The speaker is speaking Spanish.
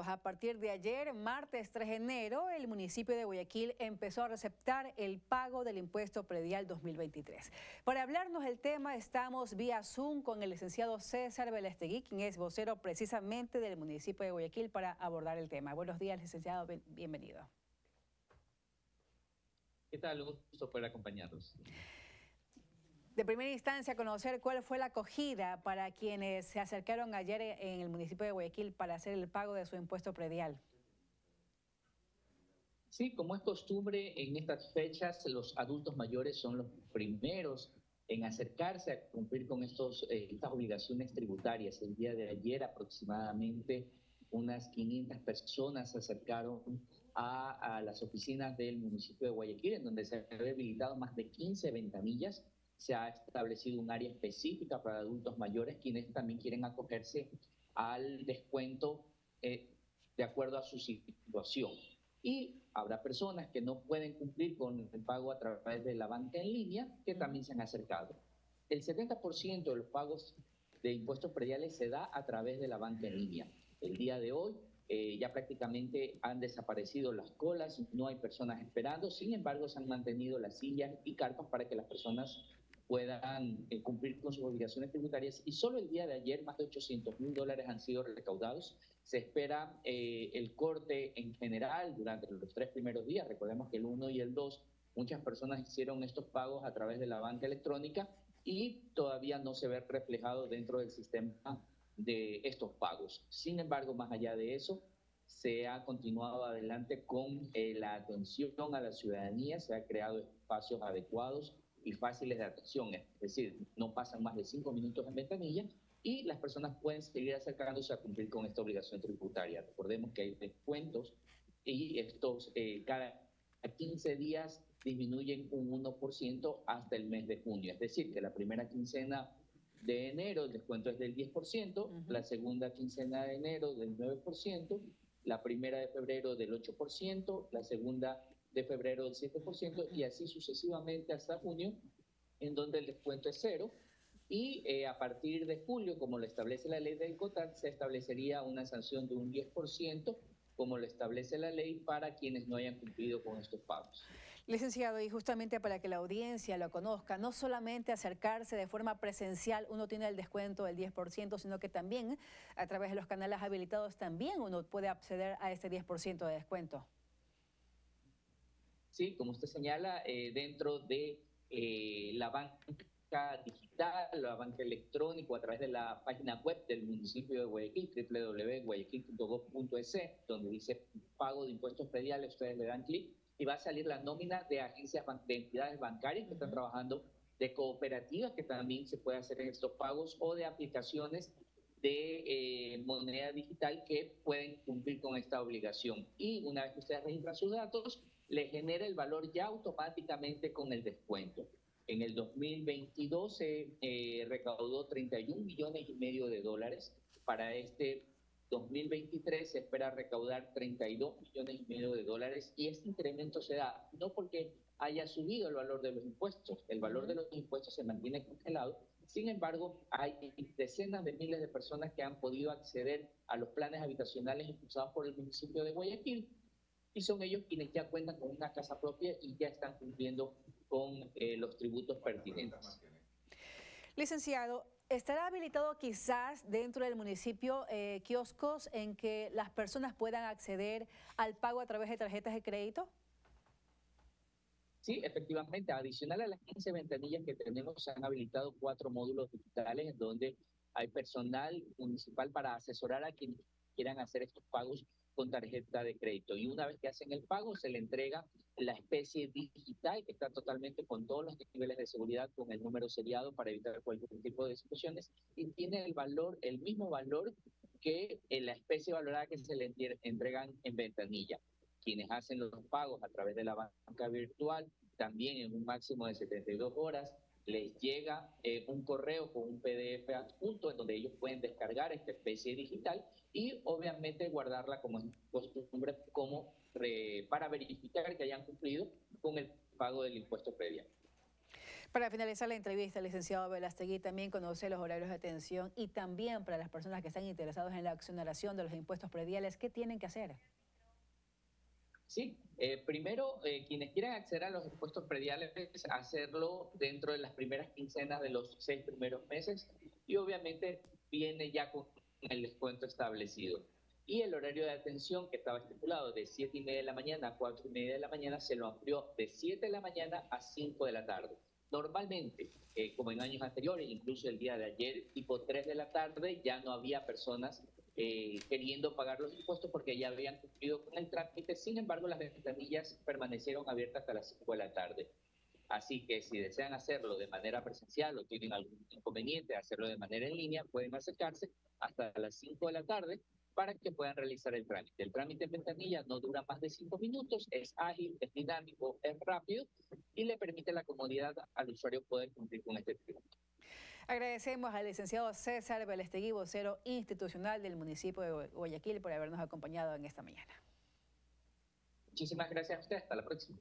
A partir de ayer, martes 3 de enero, el municipio de Guayaquil empezó a receptar el pago del impuesto predial 2023. Para hablarnos del tema, estamos vía Zoom con el licenciado César Belestegui, quien es vocero precisamente del municipio de Guayaquil para abordar el tema. Buenos días, licenciado, bienvenido. ¿Qué tal? Un gusto por acompañarnos de primera instancia conocer cuál fue la acogida para quienes se acercaron ayer en el municipio de Guayaquil para hacer el pago de su impuesto predial. Sí, como es costumbre, en estas fechas los adultos mayores son los primeros en acercarse a cumplir con estos, eh, estas obligaciones tributarias. El día de ayer aproximadamente unas 500 personas se acercaron a, a las oficinas del municipio de Guayaquil, en donde se han habilitado más de 15 ventanillas se ha establecido un área específica para adultos mayores quienes también quieren acogerse al descuento eh, de acuerdo a su situación. Y habrá personas que no pueden cumplir con el pago a través de la banca en línea que también se han acercado. El 70% de los pagos de impuestos prediales se da a través de la banca en línea. El día de hoy eh, ya prácticamente han desaparecido las colas, no hay personas esperando, sin embargo se han mantenido las sillas y carpas para que las personas puedan eh, cumplir con sus obligaciones tributarias. Y solo el día de ayer más de 800 mil dólares han sido recaudados. Se espera eh, el corte en general durante los tres primeros días. Recordemos que el 1 y el 2 muchas personas hicieron estos pagos a través de la banca electrónica y todavía no se ve reflejado dentro del sistema de estos pagos. Sin embargo, más allá de eso, se ha continuado adelante con eh, la atención a la ciudadanía, se han creado espacios adecuados y fáciles de atención, es decir, no pasan más de cinco minutos en ventanilla y las personas pueden seguir acercándose a cumplir con esta obligación tributaria. Recordemos que hay descuentos y estos eh, cada 15 días disminuyen un 1% hasta el mes de junio, es decir, que la primera quincena de enero el descuento es del 10%, la segunda quincena de enero del 9%, la primera de febrero del 8%, la segunda de febrero del 7% y así sucesivamente hasta junio, en donde el descuento es cero. Y eh, a partir de julio, como lo establece la ley del COTAC, se establecería una sanción de un 10%, como lo establece la ley, para quienes no hayan cumplido con estos pagos. Licenciado, y justamente para que la audiencia lo conozca, no solamente acercarse de forma presencial, uno tiene el descuento del 10%, sino que también a través de los canales habilitados también uno puede acceder a este 10% de descuento. ¿Sí? como usted señala, eh, dentro de eh, la banca digital, la banca electrónica, a través de la página web del municipio de Guayaquil, www.guayaquil.gov.es, donde dice pago de impuestos prediales, ustedes le dan clic y va a salir la nómina de agencias, de entidades bancarias que están trabajando, de cooperativas que también se puede hacer en estos pagos o de aplicaciones de eh, moneda digital que pueden cumplir con esta obligación. Y una vez que ustedes registran sus datos, le genera el valor ya automáticamente con el descuento. En el 2022 se eh, recaudó 31 millones y medio de dólares. Para este 2023 se espera recaudar 32 millones y medio de dólares y este incremento se da no porque haya subido el valor de los impuestos, el valor de los impuestos se mantiene congelado, sin embargo hay decenas de miles de personas que han podido acceder a los planes habitacionales impulsados por el municipio de Guayaquil y son ellos quienes ya cuentan con una casa propia y ya están cumpliendo con eh, los tributos pertinentes. Licenciado, ¿estará habilitado quizás dentro del municipio eh, kioscos en que las personas puedan acceder al pago a través de tarjetas de crédito? Sí, efectivamente. Adicional a las 15 ventanillas que tenemos, se han habilitado cuatro módulos digitales en donde hay personal municipal para asesorar a quienes quieran hacer estos pagos con tarjeta de crédito. Y una vez que hacen el pago, se le entrega la especie digital que está totalmente con todos los niveles de seguridad, con el número seriado para evitar cualquier tipo de situaciones y tiene el valor, el mismo valor que la especie valorada que se le entregan en ventanilla. Quienes hacen los pagos a través de la banca virtual, también en un máximo de 72 horas, les llega eh, un correo con un PDF adjunto en donde ellos pueden descargar esta especie digital y obviamente guardarla como costumbre como para verificar que hayan cumplido con el pago del impuesto previo. Para finalizar la entrevista, el licenciado Velastegui también conoce los horarios de atención y también para las personas que están interesadas en la exoneración de los impuestos prediales, ¿qué tienen que hacer? Sí, eh, primero, eh, quienes quieran acceder a los impuestos prediales, hacerlo dentro de las primeras quincenas de los seis primeros meses y obviamente viene ya con el descuento establecido. Y el horario de atención que estaba estipulado de 7 y media de la mañana a 4 y media de la mañana se lo amplió de 7 de la mañana a 5 de la tarde. Normalmente, eh, como en años anteriores, incluso el día de ayer, tipo 3 de la tarde, ya no había personas eh, queriendo pagar los impuestos porque ya habían cumplido con el trámite. Sin embargo, las ventanillas permanecieron abiertas hasta las 5 de la tarde. Así que si desean hacerlo de manera presencial o tienen algún inconveniente de hacerlo de manera en línea, pueden acercarse hasta las 5 de la tarde para que puedan realizar el trámite. El trámite en ventanilla no dura más de 5 minutos, es ágil, es dinámico, es rápido y le permite la comodidad al usuario poder cumplir con este trámite. Agradecemos al licenciado César Belestegui, vocero institucional del municipio de Guayaquil, por habernos acompañado en esta mañana. Muchísimas gracias a usted. Hasta la próxima.